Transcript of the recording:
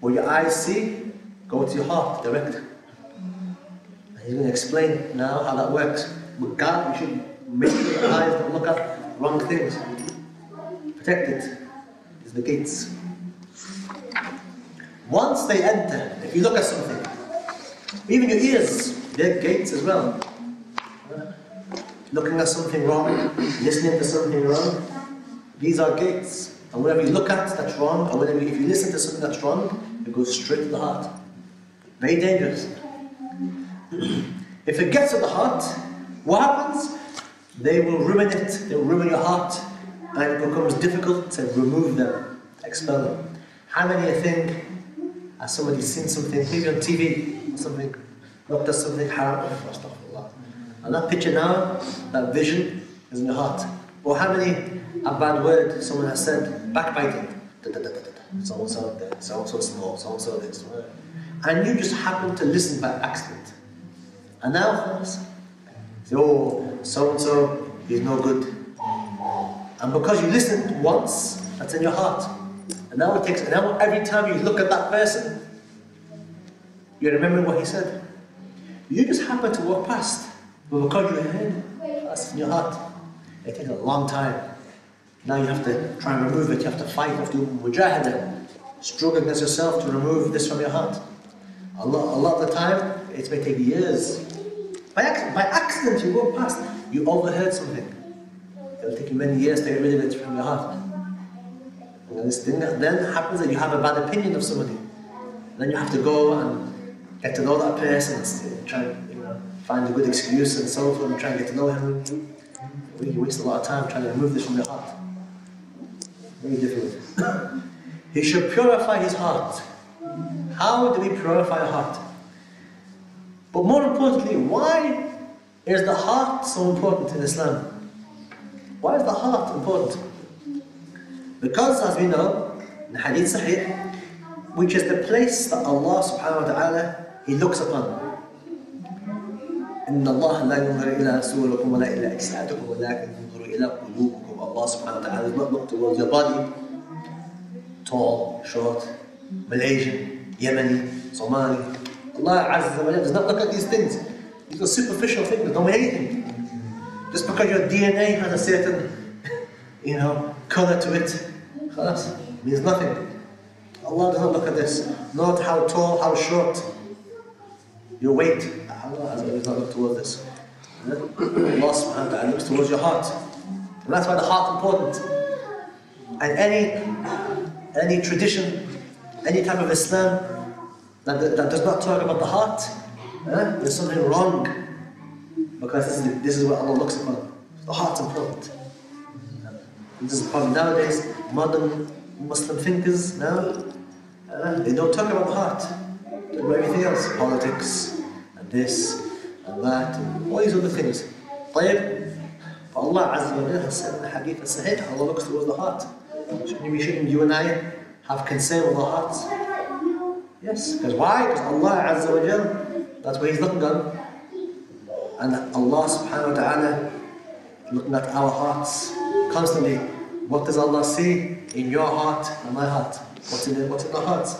What your eyes see, go to your heart direct. He's going to explain now how that works. With God, we should make your eyes don't look at wrong things. Protect it. it. Is the gates. Once they enter, if you look at something, even your ears, they're gates as well. Looking at something wrong, listening to something wrong, these are gates. And whatever you look at that's wrong, or whatever if you listen to something that's wrong, it goes straight to the heart. Very dangerous. if it gets to the heart, what happens? They will ruin it, they will ruin your heart, and it becomes difficult to remove them, expel them. How many you think has somebody seen something, maybe on TV, something, looked at something haram, astaghfirullah. And that picture now, that vision is in your heart. Or how many a bad word someone has said, backbiting, so and so so and so small, so and so this. And you just happen to listen by accident. And now, fellas, oh, so and so is no good. And because you listened once, that's in your heart. And now it takes, and now every time you look at that person, you remember what he said. You just happen to walk past, but because you heard, that's in your heart. It takes a long time. Now you have to try and remove it, you have to fight, you have to mujahada, struggle against yourself to remove this from your heart. A lot, a lot of the time, it may take years. By accident, by accident you walk past, you overheard something. It'll take you many years to get rid of it from your heart. And this thing then happens that you have a bad opinion of somebody. Then you have to go and get to know that person, and try and you know, find a good excuse and so forth, and try and get to know him. You waste a lot of time trying to remove this from your heart. Very difficult. he should purify his heart. How do we purify a heart? But more importantly, why is the heart so important in Islam? Why is the heart important? Because as we know, in Hadith Sahih, which is the place that Allah subhanahu wa ta'ala He looks upon. إن الله لا ينظر إلى صوركم ولا إلى أجسادكم ولكن ينظر إلى قلوبكم. Allah subhanahu wa ta'ala does not look towards your body, tall, short, Malaysian, Yemeni, Somali. Allah Azza wa does not look at these things. These are superficial things, don't mean anything. Just because your DNA has a certain, you know, color to it, خلاص, means nothing. Allah does not look at this. Not how tall, how short, your weight. Allah Azza wa towards this. Allah subhanahu wa ta'ala looks towards your heart. And that's why the heart is important. And any any tradition, any type of Islam that, that does not talk about the heart, eh, there's something wrong. Because this is, this is what Allah looks upon. The heart's important. And this is problem nowadays, modern Muslim thinkers now, uh, they don't talk about the heart. They talk about everything else, politics, this, and that, and all these other things. طيب, but Allah Azza wa Jalla has said in the Hadith al-Sahih, Allah looks towards the heart. Shouldn't we, shouldn't you and I have concern with our hearts? Yes, because why? Because Allah Azza wa Jalla, that's what He's looking on. And Allah subhanahu wa ta'ala looking at our hearts constantly. What does Allah see in your heart and my heart? What's in, it, what's in our hearts?